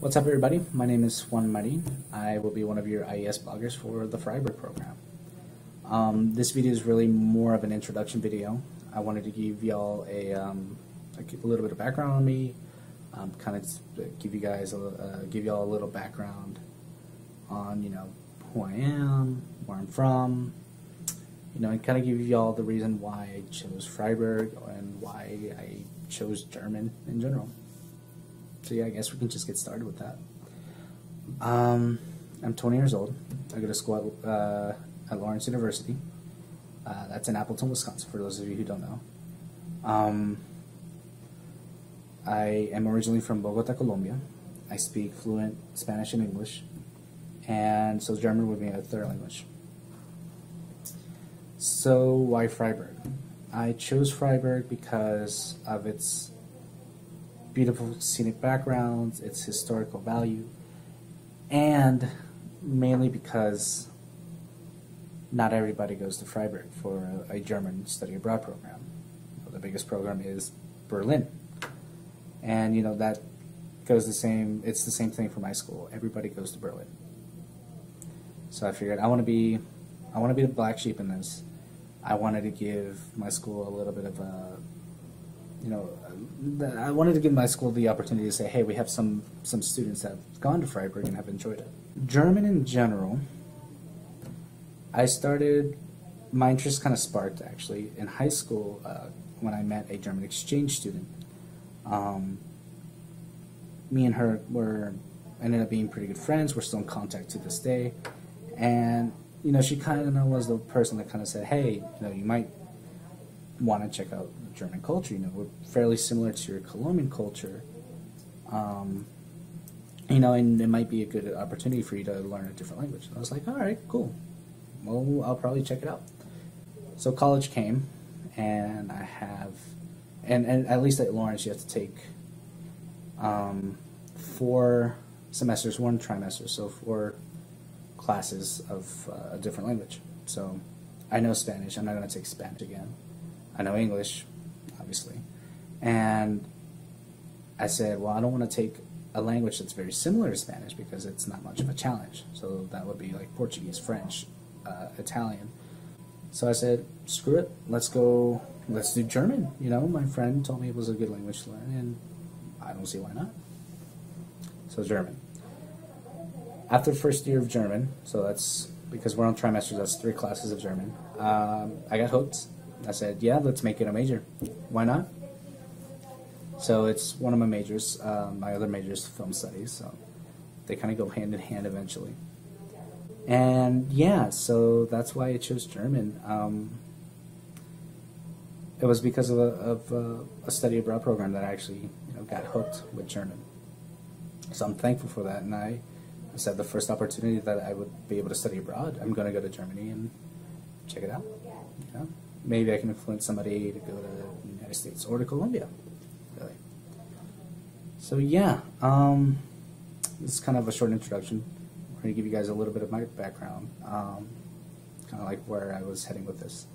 What's up, everybody? My name is Juan Marin. I will be one of your IES bloggers for the Freiburg program. Um, this video is really more of an introduction video. I wanted to give y'all a, um, a little bit of background on me, um, kind of give you guys a, uh, give y'all a little background on you know who I am, where I'm from, you know, and kind of give y'all the reason why I chose Freiburg and why I chose German in general. So yeah, I guess we can just get started with that. Um, I'm 20 years old. I go to school at, uh, at Lawrence University. Uh, that's in Appleton, Wisconsin, for those of you who don't know. Um, I am originally from Bogota, Colombia. I speak fluent Spanish and English, and so German would be a third language. So why Freiburg? I chose Freiburg because of its beautiful scenic backgrounds, its historical value, and mainly because not everybody goes to Freiburg for a, German study abroad program. The biggest program is Berlin, and you know that goes the same. It's the same thing for my school. Everybody goes to Berlin. So I figured I want to be, I want to be the black sheep in this. I wanted to give my school a little bit of a, you know, I wanted to give my school the opportunity to say, hey, we have some some students that have gone to Freiburg and have enjoyed it. German in general, I started, my interest kind of sparked actually in high school uh, when I met a German exchange student. Um, me and her were ended up being pretty good friends. We're still in contact to this day, and you know, she kind of was the person that kind of said, hey, you know, you might want to check out German culture. You know, we're fairly similar to your Colombian culture. Um, you know, and it might be a good opportunity for you to learn a different language. And I was like, all right, cool. Well, I'll probably check it out. So college came, and I have, and, and at least at Lawrence, you have to take um, four semesters, one trimester, so four classes of uh, a different language. So I know Spanish. I'm not going to take Spanish again. I know English, obviously. And I said, well, I don't want to take a language that's very similar to Spanish because it's not much of a challenge. So that would be like Portuguese, French, uh, Italian. So I said, screw it, let's go, let's do German. You know, my friend told me it was a good language to learn, and I don't see why not. So German. After first year of German, so that's because we're on trimesters, that's three classes of German. Um, I got hooked. I said, yeah, let's make it a major. Why not? So it's one of my majors. Uh, my other major is film studies, so they kind of go hand in hand eventually. And yeah, so that's why I chose German. Um, it was because of, a, of a, a, study abroad program that I actually you know, got hooked with German. So I'm thankful for that, and I, I said the first opportunity that I would be able to study abroad, I'm going to go to Germany and check it out. Know? Maybe I can influence somebody to go to the United States or to Colombia. Really. So yeah, um, this is kind of a short introduction. I'm going to give you guys a little bit of my background, um, kind of like where I was heading with this.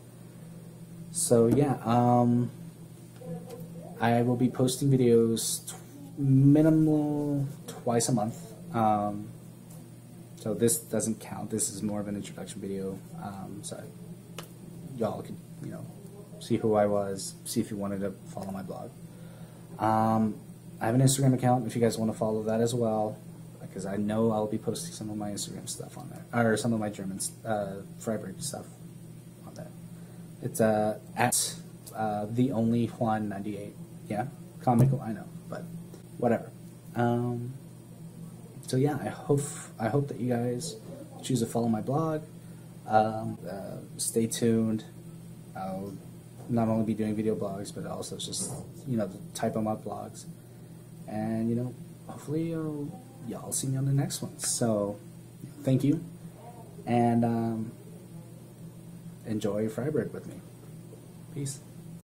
So yeah, um, I will be posting videos minimal twice a month. Um, so this doesn't count. This is more of an introduction video. Um, so y'all could you know, see who I was, see if you wanted to follow my blog. Um, I have an Instagram account if you guys want to follow that as well, because I know I'll be posting some of my Instagram stuff on there, or some of my German uh, Freiburg stuff on there. It's uh, at uh, the only Juan ninety eight. Yeah, comical, I know, but whatever. Um, so yeah, I hope I hope that you guys choose to follow my blog. Um, uh, stay tuned. I'll not only be doing video blogs, but also just, you know, type on my blogs. And, you know, hopefully y'all see me on the next one. So, thank you. And um, enjoy Freiburg with me. Peace.